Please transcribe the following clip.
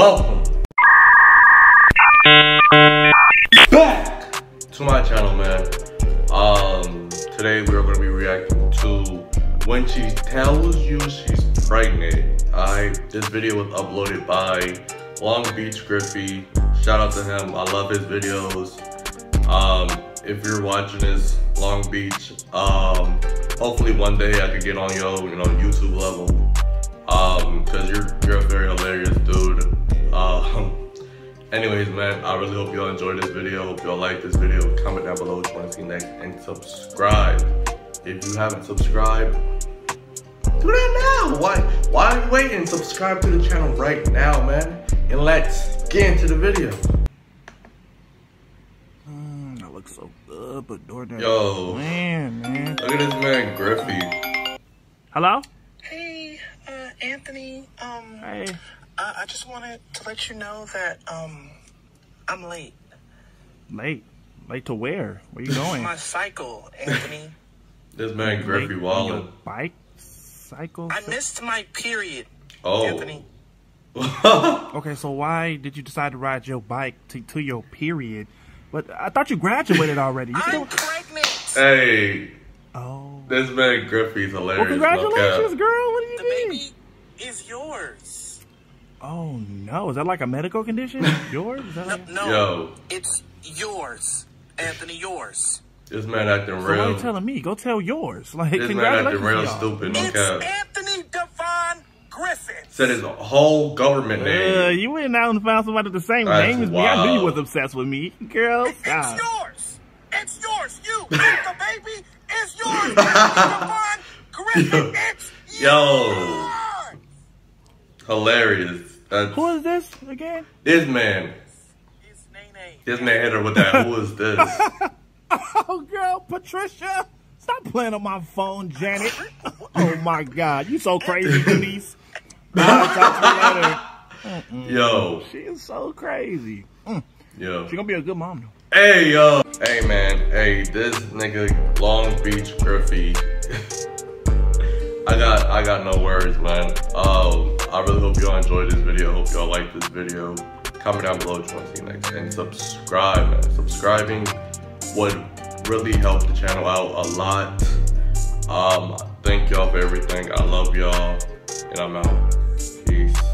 Welcome back to my channel, man. Um, today we are going to be reacting to when she tells you she's pregnant. I this video was uploaded by Long Beach Griffy. Shout out to him. I love his videos. Um, if you're watching this, Long Beach, um, hopefully one day I could get on your, you know, YouTube level. Um, cause you're you're a very hilarious dude. Anyways, man, I really hope y'all enjoyed this video. Hope y'all like this video. Comment down below what you want to see next and subscribe. If you haven't subscribed, do that now. Why why are you waiting? Subscribe to the channel right now, man. And let's get into the video. Mm, that looks so good, but DoorDash. Yo. Man, man. Look at this man Griffy. Hello? Hey, uh, Anthony. Um, Hey. Uh, I just wanted to let you know that um, I'm late. Late. Late to where? Where you going? My cycle, Anthony. This man Griffy Late on Wallen. bike? Cycle? I missed my period, Oh. Anthony. Okay, so why did you decide to ride your bike to, to your period? But I thought you graduated already. You I'm could pregnant. hey, Oh. this man Griffy's hilarious. Well, congratulations, girl. What do The you mean? The baby is yours. Oh, no. Is that like a medical condition? Yours? Is that No, like... no, Yo, it's yours, Anthony. Yours. this man acting So why are real. you telling me? Go tell yours. Like, This man acting congratulations. real y'all. stupid. No It's cap. Anthony Devon Griffin. Said his whole government Uh, name. you went out and found somebody the same That's name as me. I knew you was obsessed with me. Girl, It's yours. It's yours. You, the baby, is yours. Anthony Devon Griffin. It's Yo. Yours. Hilarious. That's, Who is this again? this man. It's Nene. This man hit her with that. Who is this? Oh, girl, Patricia. Stop playing on my phone, Janet. Oh, my God. You so crazy, Denise. I'll talk to you later. Yo, She is so crazy. yo. She gonna be a good mom, though. Hey, yo. Hey, man. Hey, this nigga Long Beach Griffy. I got, I got no words, man. Um, I really hope y'all enjoyed this video. Hope y'all like this video. Comment down below what you want to see next, and subscribe, man. Subscribing would really help the channel out a lot. Um, thank y'all for everything. I love y'all, and I'm out.